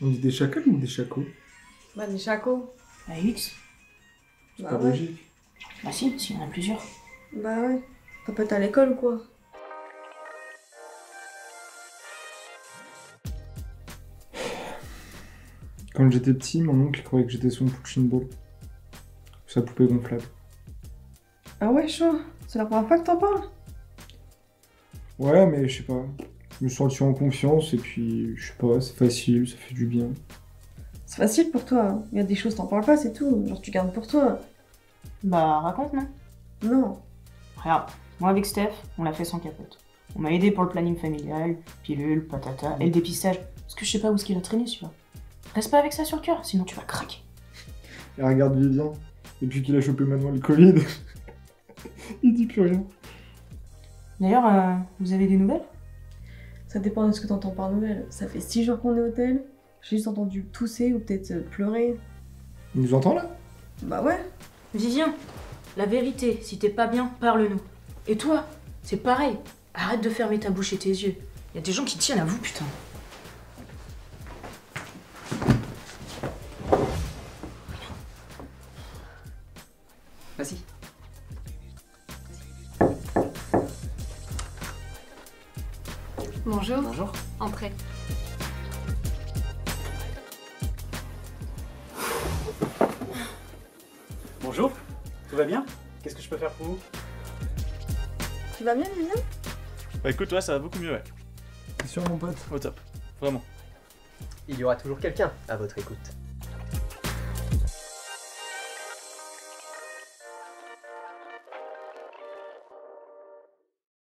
On dit des chacals ou des chacos Bah, des chacos. Bah, X. C'est Bah pas ouais. logique. Bah, si, s'il y en a plusieurs. Bah ouais. T'as pas été à l'école ou quoi Quand j'étais petit, mon oncle croyait que j'étais son punching ball. Sa poupée gonflable. Ah ouais, chaud. C'est la première fois que t'en parles Ouais, mais je sais pas. Je me suis senti en confiance et puis, je sais pas, c'est facile, ça fait du bien. C'est facile pour toi. hein. Il y a des choses, t'en parles pas, c'est tout. Genre, tu gardes pour toi. Bah, raconte, non? Non. Regarde, moi avec Steph, on l'a fait sans capote. On m'a aidé pour le planning familial, pilule, patata, et le dépistage. Parce que je sais pas où est-ce qu'il a traîné celui-là. Reste pas avec ça sur le cœur, sinon tu vas craquer. Et regarde Vivien, depuis qu'il a chopé maintenant le Covid, il dit plus rien. D'ailleurs, euh, vous avez des nouvelles? Ça dépend de ce que t'entends par nouvelle. Ça fait 6 jours qu'on est au hôtel. J'ai juste entendu tousser ou peut-être euh, pleurer. Il nous entend là? Bah ouais. Vivien, la vérité, si t'es pas bien, parle-nous. Et toi, c'est pareil. Arrête de fermer ta bouche et tes yeux. Y a des gens qui tiennent à vous, putain. Vas-y. Bonjour. Bonjour. Entrez. Bonjour. Tout va bien? Qu'est-ce que je peux faire pour vous? Tu vas bien, Vivien Bah écoute, ouais, ça va beaucoup mieux, ouais. C'est sûr mon pote? Au top. Vraiment. Il y aura toujours quelqu'un à votre écoute.